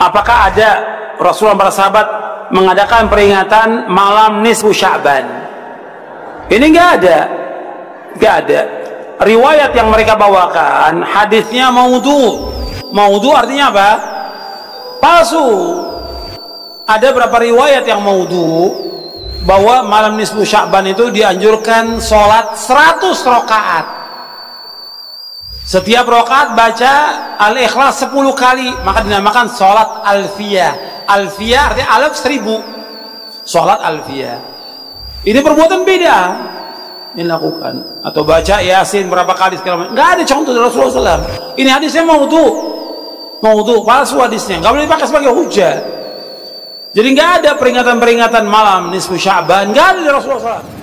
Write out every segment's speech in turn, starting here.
apakah ada Rasulullah para sahabat mengadakan peringatan malam nisfu Sya'ban? Ini enggak ada. Enggak ada. Riwayat yang mereka bawakan hadisnya maudhu. Maudhu artinya apa? Palsu. Ada berapa riwayat yang maudhu bahwa malam nisfu Sya'ban itu dianjurkan sholat 100 rakaat. Setiap rakaat baca Al-Ikhlas 10 kali, maka dinamakan sholat alfiyah. Alfiyah artinya alaf seribu. Sholat alfiyah. Ini perbuatan beda dilakukan atau baca yasin berapa kali segala macam. Enggak ada contoh dari Rasulullah SAW. Ini hadisnya maudhu. Maudhu, palsu hadisnya. Enggak boleh dipakai sebagai hujah. Jadi nggak ada peringatan-peringatan malam nisfu Sya'ban, nggak ada di Rasulullah SAW.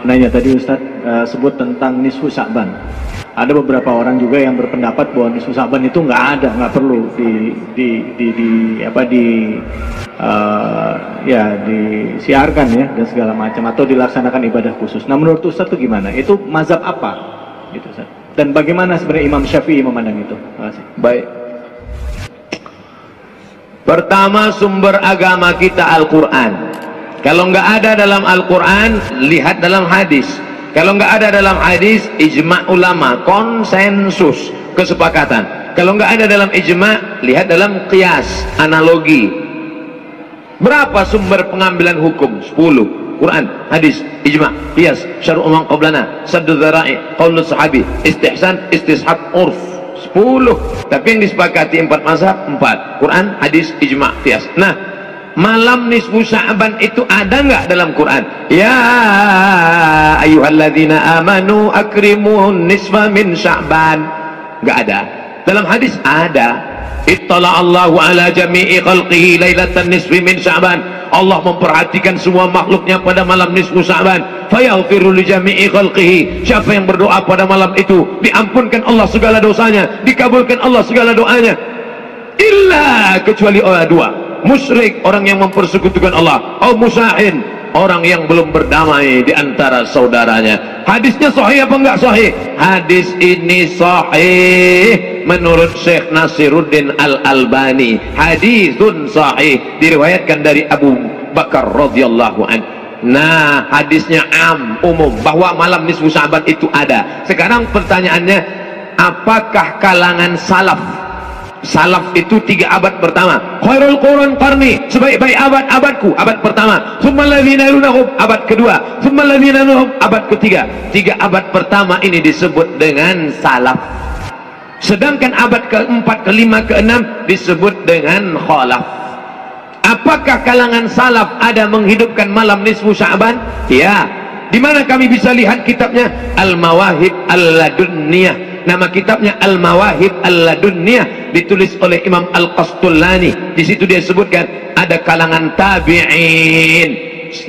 Nanya tadi Ustadz uh, sebut tentang nisfu Sya'ban. Ada beberapa orang juga yang berpendapat bahwa nisfu Sya'ban itu nggak ada, nggak perlu di di di, di apa di uh, ya disiarkan ya dan segala macam atau dilaksanakan ibadah khusus. Nah menurut Ustadz itu gimana? Itu mazhab apa? Gitu Ustadz. Dan bagaimana sebenarnya Imam Syafi'i memandang itu? Terima kasih. Baik. Pertama sumber agama kita Al-Quran. Kalau nggak ada dalam Al-Quran, lihat dalam hadis. Kalau nggak ada dalam hadis, ijma ulama, konsensus, kesepakatan. Kalau nggak ada dalam ijma, lihat dalam kias, analogi. Berapa sumber pengambilan hukum? 10. Quran, hadis, ijma, kias, syar'u man qablana, saddu dzara'i, qaulus sahabi, istihsan, istishab, urf. 10. Tapi yang disepakati empat mazhab, empat. Quran, hadis, ijma, kias. Nah, malam nisfu Sya'ban itu ada nggak dalam Quran? Ya ayyuhalladzina amanu akrimu nisfa min Sya'ban. Nggak ada. Dalam hadis ada. Ittala Allahu ala jami'i khalqihi lailatan nisfi min Sya'ban. Allah memperhatikan semua makhluknya pada malam nisfu Sya'ban. Fayaghfiru li jami'i khalqihi. Siapa yang berdoa pada malam itu, diampunkan Allah segala dosanya, dikabulkan Allah segala doanya. Illa kecuali orang dua musyrik orang yang mempersekutukan Allah. Oh musahin orang yang belum berdamai di antara saudaranya. Hadisnya sahih apa enggak sahih? Hadis ini sahih menurut Syekh Nasiruddin Al-Albani. Hadisun sahih diriwayatkan dari Abu Bakar radhiyallahu an. Nah hadisnya am umum bahwa malam nisfu sahabat itu ada. Sekarang pertanyaannya apakah kalangan salaf salaf itu tiga abad pertama. Khairul quran qarni sebaik-baik abad abadku abad pertama. Thumma alladhina yalunahum abad kedua. Thumma alladhina yalunahum abad ketiga. Tiga abad pertama ini disebut dengan salaf. Sedangkan abad keempat kelima keenam disebut dengan khalaf. Apakah kalangan salaf ada menghidupkan malam nisfu sya'ban? Ya. Di mana kami bisa lihat kitabnya? Al-mawahib al-ladunniyah nama kitabnya al-mawahib al-ladunniyah ditulis oleh Imam Al-Qastullani di situ dia sebutkan ada kalangan tabi'in.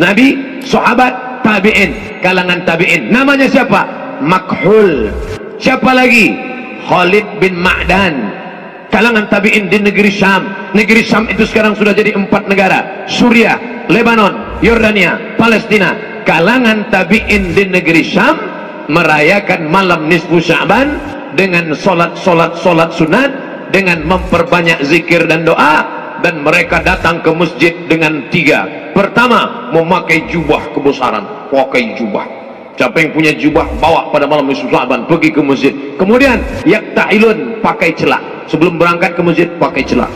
Nabi sahabat tabi'in kalangan tabi'in. Namanya siapa? Makhul. Siapa lagi? Khalid bin Ma'dan. Kalangan tabi'in di negeri Syam. Negeri Syam itu sekarang sudah jadi empat negara. Suriah, Lebanon, Yordania, Palestina. Kalangan tabi'in di negeri Syam merayakan malam nisfu Sya'ban dengan solat-solat-solat sunat dengan memperbanyak zikir dan doa dan mereka datang ke masjid dengan tiga. Pertama memakai jubah kebesaran. Pakai jubah. Siapa yang punya jubah bawa pada malam nisfu Sya'ban pergi ke masjid. Kemudian yakta'ilun pakai celak. Sebelum berangkat ke masjid pakai celak.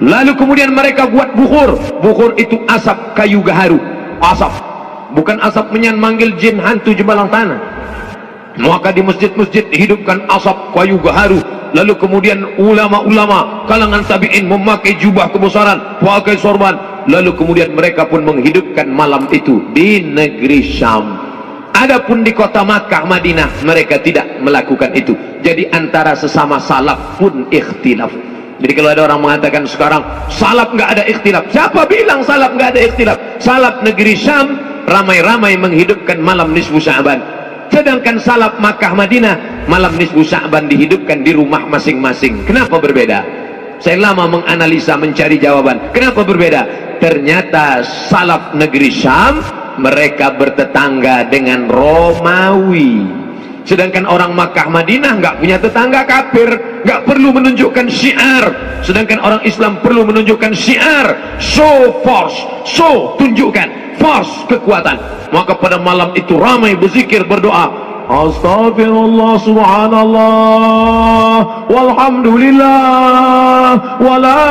Lalu kemudian mereka buat bukhur bukhur itu asap kayu gaharu. Asap bukan asap menyan manggil jin hantu jembalang tanah. Maka di masjid-masjid dihidupkan asap kayu gaharu. Lalu kemudian ulama-ulama kalangan tabi'in memakai jubah kebesaran pakai sorban. Lalu kemudian mereka pun menghidupkan malam itu di negeri Syam. Adapun di kota Makkah Madinah mereka tidak melakukan itu. Jadi antara sesama salaf pun ikhtilaf. Jadi kalau ada orang mengatakan sekarang salaf nggak ada ikhtilaf. Siapa bilang salaf nggak ada ikhtilaf? Salaf negeri Syam ramai-ramai menghidupkan malam nisfu Sya'ban. Sedangkan salaf Makkah Madinah malam nisfu Sya'ban dihidupkan di rumah masing-masing. Kenapa berbeda? Saya lama menganalisa mencari jawaban. Kenapa berbeda? Ternyata salaf negeri Syam mereka bertetangga dengan Romawi sedangkan orang Makkah Madinah nggak punya tetangga kafir nggak perlu menunjukkan syiar. Sedangkan orang Islam perlu menunjukkan syiar. Show force show tunjukkan force kekuatan. Maka pada malam itu ramai berzikir berdoa Astaghfirullah subhanallah. Walhamdulillah. Wala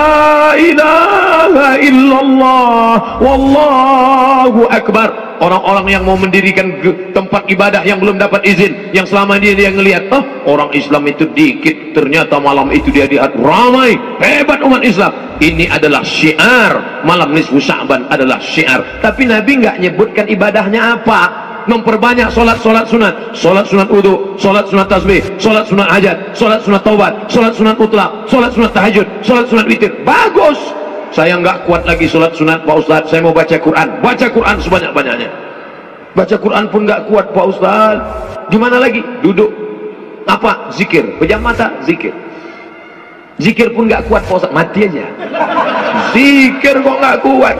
ilaha illallah. Wallahu akbar. Orang-orang yang mau mendirikan tempat ibadah yang belum dapat izin yang selama ini dia ngelihat oh orang Islam itu dikit ternyata malam itu dia lihat ramai hebat umat Islam. Ini adalah syiar. Malam nisfu Sya'ban adalah syiar. Tapi Nabi nggak nyebutkan ibadahnya apa memperbanyak solat-solat sunat. Solat sunat wudhu, solat sunat tasbih solat sunat hajat, solat sunat taubat solat sunat mutlak, solat sunat tahajud solat sunat witir, bagus! Saya nggak kuat lagi sholat sunat Pak Ustadz. Saya mau baca Quran. Baca Quran sebanyak-banyaknya. Baca Quran pun nggak kuat Pak Ustadz. Gimana lagi? Duduk. Apa? Zikir. Pejam mata? Zikir. Zikir pun nggak kuat Pak Ustadz. Mati aja. Zikir kok nggak kuat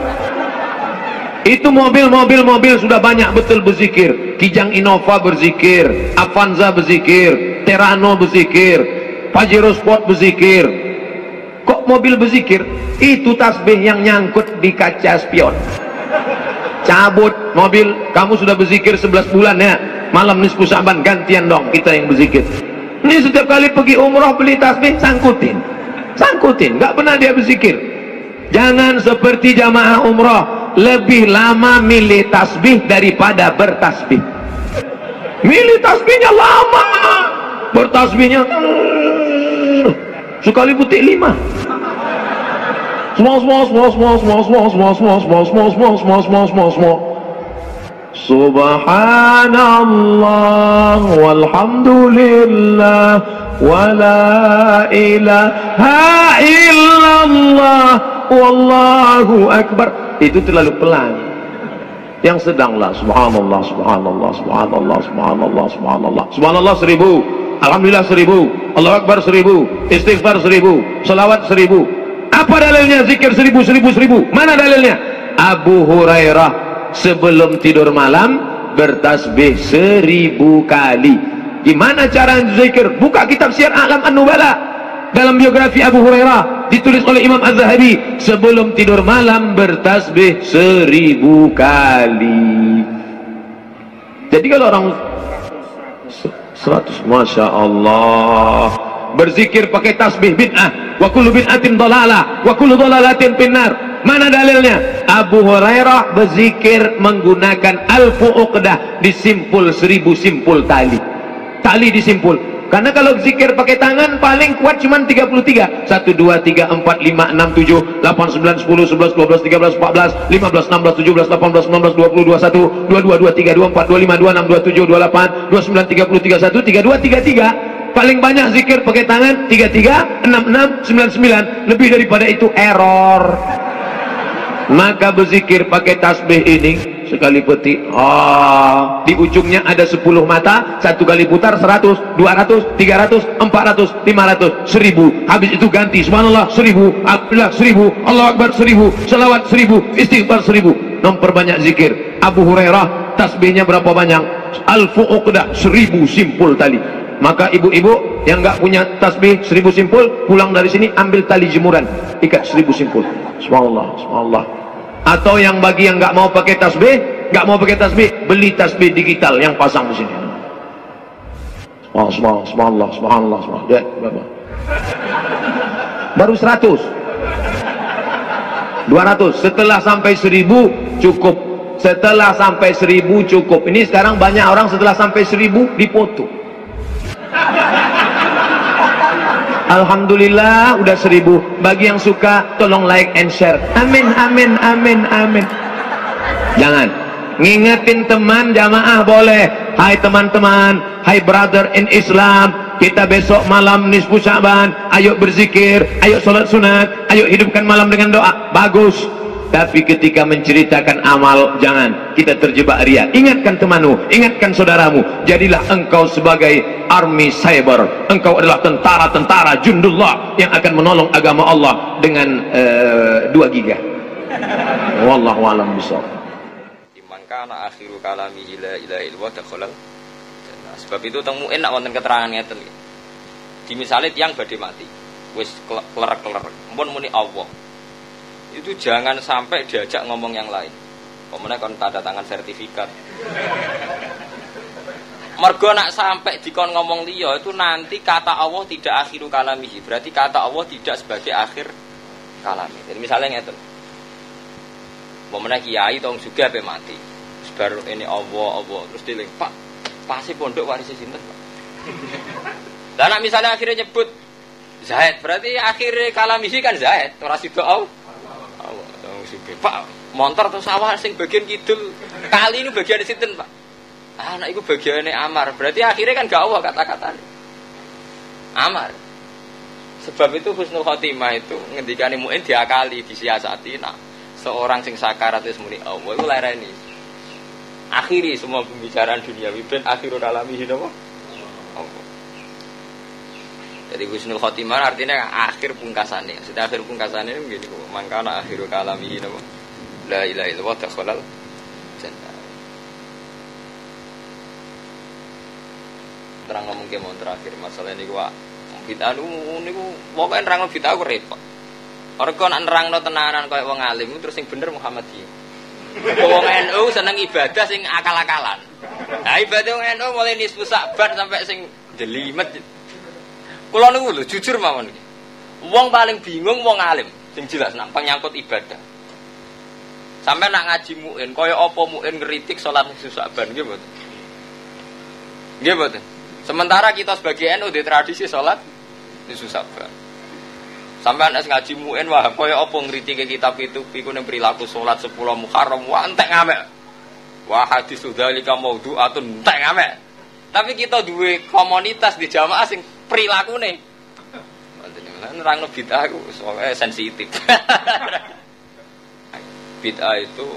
itu mobil-mobil mobil sudah banyak betul berzikir. Kijang Innova berzikir Avanza berzikir Terano berzikir Pajero Sport berzikir. Kok mobil berzikir? Itu tasbih yang nyangkut di kaca spion. Cabut mobil. Kamu sudah berzikir 11 bulan ya? Malam nisfu sa'ban gantian dong kita yang berzikir. Ini setiap kali pergi umroh beli tasbih sangkutin. Sangkutin. Nggak pernah dia berzikir. Jangan seperti jamaah umroh lebih lama milih tasbih daripada bertasbih milih tasbihnya lama bertasbihnya sekali putih lima small small small small small small small small small small small small small small small Subhanallah walhamdulillah wala ilaha illallah wallahu akbar itu terlalu pelan. Yang sedanglah subhanallah subhanallah subhanallah subhanallah subhanallah. Subhanallah seribu Alhamdulillah seribu Allah Akbar seribu istighfar seribu salawat seribu. Apa dalilnya zikir seribu seribu seribu? Mana dalilnya? Abu Hurairah sebelum tidur malam bertasbih seribu kali. Gimana cara zikir? Buka kitab siar alam an-nubala dalam biografi Abu Hurairah ditulis oleh Imam Az-Zahabi sebelum tidur malam bertasbih seribu kali. Jadi kalau orang 100 Masya Allah. Berzikir pakai tasbih bid'ah. Wa kullu bid'atin dalalah. Wa kullu dalalatin finnar. Mana dalilnya? Abu Hurairah berzikir menggunakan alfu uqdah disimpul seribu simpul tali. Tali disimpul karena kalau zikir pakai tangan paling kuat cuma 33. 1 2 3 4 5 6 7 8 9 10 11 12 13 14 15 16 17 18 19 20 21 22 23 24 25 26 27 28 29 30 31 32 33 paling banyak zikir pakai tangan 33 66 99 lebih daripada itu error maka berzikir pakai tasbih ini sekali petik. Ah di ujungnya ada 10 mata satu kali putar 100 200 300 400 500 1000 habis itu ganti subhanallah 1000 Alhamdulillah 1000 Allah Akbar 1000 salawat 1000 istighfar 1000 memperbanyak zikir. Abu Hurairah tasbihnya berapa banyak? Alfu uqdah 1000 simpul tali. Maka ibu-ibu yang enggak punya tasbih 1000 simpul pulang dari sini ambil tali jemuran. Ikat 1000 simpul. Subhanallah subhanallah atau yang bagi yang nggak mau pakai tasbih nggak mau pakai tasbih beli tasbih digital yang pasang di sini. Subhanallah subhanallah subhanallah subhanallah. Ya, baru 100 200 setelah sampai 1000 cukup. Setelah sampai 1000 cukup. Ini sekarang banyak orang setelah sampai 1000 dipoto Alhamdulillah udah seribu. Bagi yang suka tolong like and share. Amin amin amin amin. Jangan. Ngingetin teman jamaah boleh. Hai teman-teman hai brother in Islam. Kita besok malam nisfu syaban ayo berzikir ayo sholat sunat ayo hidupkan malam dengan doa. Bagus tapi ketika menceritakan amal jangan kita terjebak ria ingatkan temanmu ingatkan saudaramu jadilah engkau sebagai army cyber engkau adalah tentara-tentara jundullah yang akan menolong agama Allah dengan uh, 2 giga Wallahu a'lam bishawab. Iman kana akhiru kalami la ilaha illallah dakhalal jannah. Sebab itu teng muin nak wonten keterangan ngeten. Di misalnya tiang badhe mati, wis kelerek-kelerek, mun muni Allah. Itu jangan sampai diajak ngomong yang lain. Pemenang kon tanda tangan sertifikat. Mergo nak sampai dikon ngomong liya itu nanti kata Allah tidak akhiru kalamihi. Berarti kata Allah tidak sebagai akhir kalami. Jadi misalnya ngeten. Pemenang kiai tong juga apa mati. Baru ini Allah Allah terus diling Pak pasti pondok warisnya sinten Pak. Dan misalnya akhirnya nyebut Zaid, berarti akhirnya kalamihi kan Zaid, ora sida Allah. Sugih. Pak, montor atau sawah sing bagian kidul kali ini bagian sinten Pak. Ah, anak itu bagiannya Amar. Berarti akhirnya kan gak Allah kata-kata. Amar. Sebab itu husnul khotimah itu ngendikane muin diakali, disiasati. Nah, seorang sing sakarat itu muni Allah itu lereni. Akhiri semua pembicaraan dunia ben akhirul alami apa? Jadi husnul khotimah artinya akhir pungkasannya. Sudah akhir pungkasannya begini kok. Mangkana akhirul kalami apa? La ilaha illallah dakhalal jannah. terang ngomong ke terakhir masalah ini gua nu niku pokoknya nerang bid'ah aku repot orang kau nak nerang no tenanan kayak wong alim terus yang bener Muhammadiyah wong NU seneng ibadah sing akal-akalan nah ibadah wong NU mulai nisfu sabar sampai sing jelimet kalau niku lho jujur mawon iki. Wong paling bingung wong alim. Sing jelas nak penyangkut ibadah. Sampai nak ngaji muin kaya apa muin ngeritik sholat nisfu sabar nggih mboten? Nggih mboten? Sementara kita sebagai NU di tradisi sholat susah banget. Sampai anak ngaji muin wah kaya apa ngritike kitab itu? Iku ning perilaku sholat 10 Muharram wah entek ngamek. Wah hadis sudzalika maudhu'atun entek ngamek. Tapi kita duwe komunitas di jamaah sing perilakune. Nerang bid'ah aku soalnya sensitif. bid'ah itu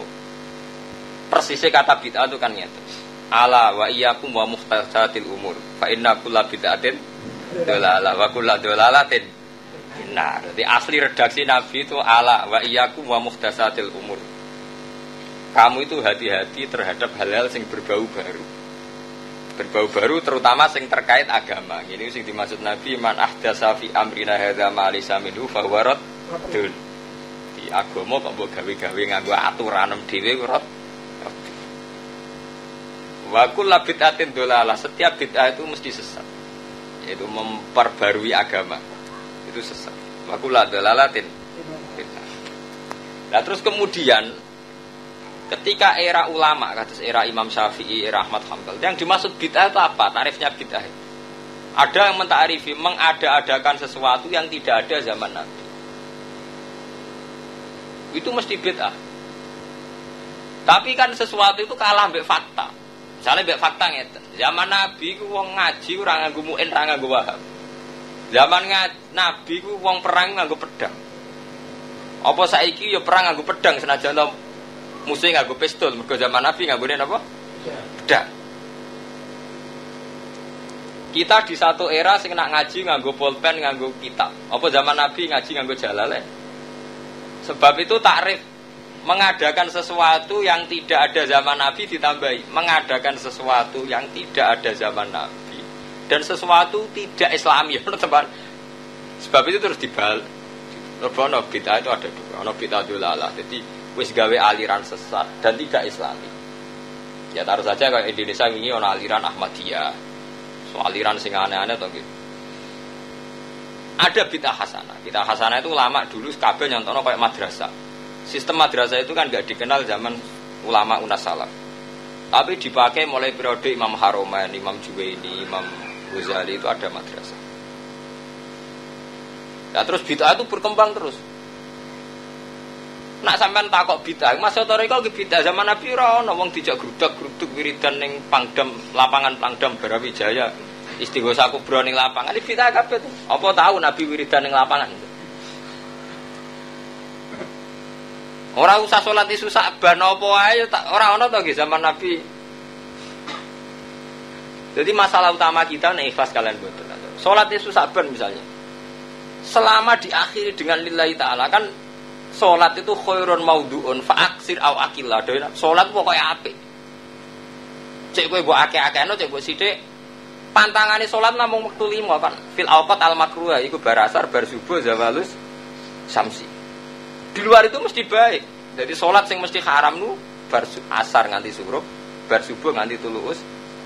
persisnya kata bid'ah itu kan gitu ala wa iyyakum wa muhtasatil umur. Fa inna kulla bid'atin dolalah wa kulla dolalatin nah jadi asli redaksi nabi itu ala wa iyyakum wa muhtasatil umur. Kamu itu hati-hati terhadap hal-hal yang berbau baru berbau baru terutama yang terkait agama ini sing dimaksud nabi man ahdasa fi amrina hadza ma laysa minhu fa huwa di agama kok mbok gawe-gawe nganggo aturan dhewe rot Wakul bid'atin dolalah. Setiap bid'ah itu mesti sesat. Yaitu memperbarui agama. Itu sesat. Wakul dolalatin. Nah terus kemudian ketika era ulama, kata era Imam Syafi'i, era Ahmad Hanbal, yang dimaksud bid'ah itu apa? Tarifnya bid'ah. Ada yang mentarifi mengada-adakan sesuatu yang tidak ada zaman Nabi. Itu mesti bid'ah. Tapi kan sesuatu itu kalah ambek fakta. Misalnya mbek fakta ngeten. Zaman Nabi ku wong ngaji ora nganggo muin, ora nganggo wahab. Zaman Nabi ku wong perang nganggo pedang. Apa saiki ya perang nganggo pedang senajan to musuh nganggo pistol. Mergo zaman Nabi nganggone napa? Pedang. Kita di satu era sing nak ngaji nganggo pulpen, nganggo kitab. Apa zaman Nabi ngaji nganggo jalalain? Sebab itu takrif mengadakan sesuatu yang tidak ada zaman Nabi ditambahi mengadakan sesuatu yang tidak ada zaman Nabi dan sesuatu tidak Islami teman sebab itu terus dibal Ono bid'ah itu ada dua, ono bid'ah dulalah. Jadi wis gawe aliran sesat dan tidak Islami. Ya taruh saja kalau Indonesia ini ono aliran Ahmadiyah, so aliran sing aneh-aneh atau gitu. Ada bid'ah hasanah. Bid'ah hasanah itu lama dulu kabeh nyontono kayak madrasah Sistem madrasah itu kan nggak dikenal zaman ulama unas salaf. Tapi dipakai mulai periode Imam Haroman, Imam Juwaini, Imam Ghazali itu ada madrasah. Nah terus bid'ah itu berkembang terus. Nak sampean takok bid'ah, masa toriko ke bid'ah zaman Nabi ora ono wong dijak grudak-gruduk wiridan ning Pangdam, lapangan Pangdam Brawijaya. Istighosa kubra ning lapangan, ini bid'ah kabeh. Apa tahu Nabi wiridan ning lapangan? Ora usah sholat isu sakban apa ae ora ana to zaman Nabi. Jadi masalah utama kita nih ikhlas kalian betul. Sholat isu sakban misalnya. Selama diakhiri dengan lillahi ta'ala kan Sholat itu khairun maudhu'un fa'aksir aw akilla. Sholat pokoknya apik. Cek kowe mbok akeh-akehno, cek mbok sithik. Pantangane sholat namung wektu lima kan. Fil awqat al makruha iku barasar bar subuh zawalus samsi. Di luar itu mesti baik. Jadi sholat yang mesti haram nu bar asar nganti suruh, bar subuh nganti tuluus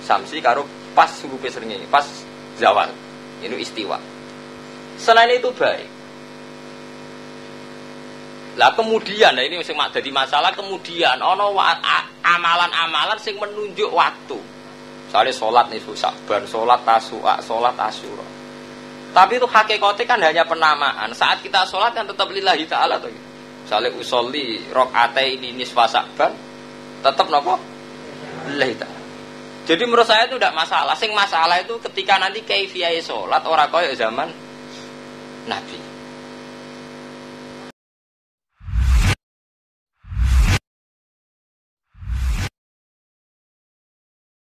samsi karo pas subuh srengenge, pas zawal. Ini istiwa. Selain itu baik. Lah kemudian, nah ini masih jadi masalah kemudian ono amalan-amalan sing menunjuk waktu. Misalnya sholat nih susah, ban sholat tasua, sholat asura. Tapi itu hakikatnya kan hanya penamaan. Saat kita sholat kan tetap lillahi ta'ala tuh. Misalnya usolli rokaate ini nisfa sakban, tetap nopo lillahi ta'ala. Jadi menurut saya itu tidak masalah. Sing masalah itu ketika nanti kaifiyah sholat orang kaya zaman Nabi.